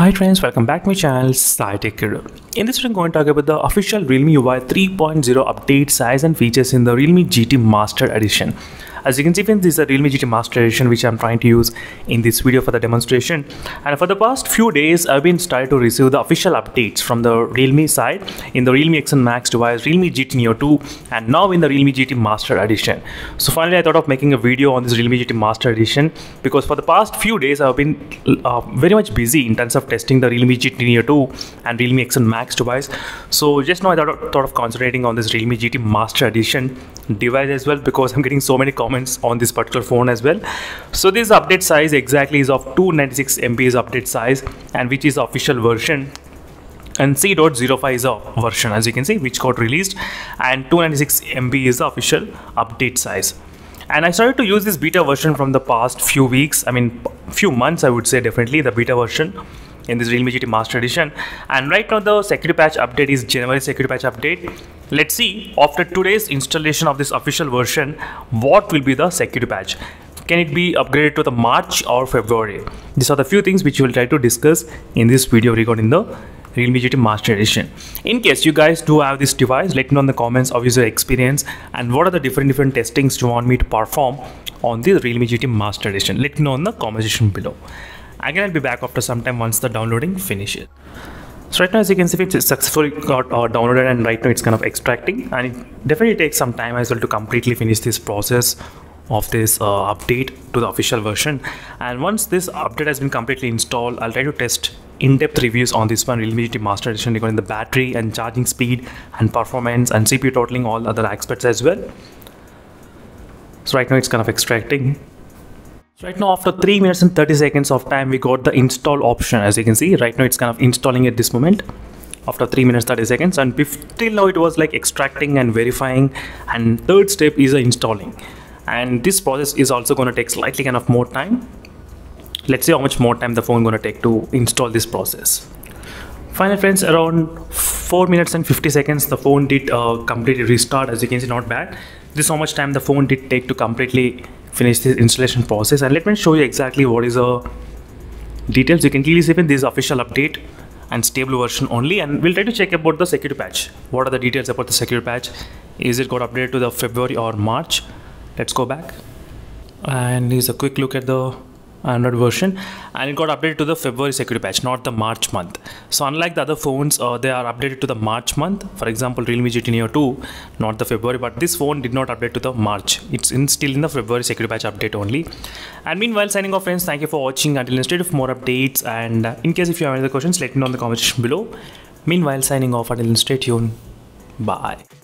Hi friends, welcome back to my channel Sai Tech Guru. In this video, I'm going to talk about the official Realme UI 3.0 update size and features in the Realme GT Master Edition. As you can see this is a Realme GT Master Edition which I'm trying to use in this video for the demonstration. And for the past few days, I've been started to receive the official updates from the Realme side in the Realme X1 Max device, Realme GT Neo 2 and now in the Realme GT Master Edition. So finally, I thought of making a video on this Realme GT Master Edition because for the past few days, I've been uh, very much busy in terms of testing the Realme GT Neo 2 and Realme X1 Max device. So just now I thought of, thought of concentrating on this Realme GT Master Edition device as well because I'm getting so many comments comments on this particular phone as well. So this update size exactly is of 296 MB is update size and which is official version. And C.05 is a version as you can see which got released. And 296 MB is the official update size. And I started to use this beta version from the past few weeks I mean few months I would say definitely the beta version in this Realme GT Master Edition. And right now the security patch update is January security patch update. Let's see after today's installation of this official version, what will be the security patch? Can it be upgraded to the March or February? These are the few things which we will try to discuss in this video regarding the Realme GT Master Edition. In case you guys do have this device, let me know in the comments of your experience and what are the different different testings you want me to perform on the Realme GT Master Edition. Let me know in the comment section below. Again, I'll be back after some time once the downloading finishes. So right now, as you can see, it's successfully got uh, downloaded and right now it's kind of extracting and it definitely takes some time as well to completely finish this process of this uh, update to the official version. And once this update has been completely installed, I'll try to test in-depth reviews on this one Realme GT Master Edition regarding the battery and charging speed and performance and CPU throttling all other aspects as well. So right now it's kind of extracting so right now after 3 minutes and 30 seconds of time we got the install option. As you can see right now it's kind of installing at this moment. After 3 minutes 30 seconds and till now it was like extracting and verifying. And third step is installing. And this process is also going to take slightly kind of more time. Let's see how much more time the phone going to take to install this process. Finally friends around 4 minutes and 50 seconds the phone did uh, completely restart. As you can see not bad. This is how much time the phone did take to completely finish this installation process. And let me show you exactly what is the details. You can clearly see in this official update and stable version only. And we'll try to check about the security patch. What are the details about the security patch? Is it got updated to the february or march? Let's go back. And here's a quick look at the Android version and it got updated to the February security patch not the March month. So unlike the other phones uh, they are updated to the March month. For example Realme GT Neo 2 not the February but this phone did not update to the March. It's in still in the February security patch update only. And meanwhile signing off friends thank you for watching. Until instead of more updates and uh, in case if you have any other questions let me know in the comment section below. Meanwhile signing off until stay tuned. Bye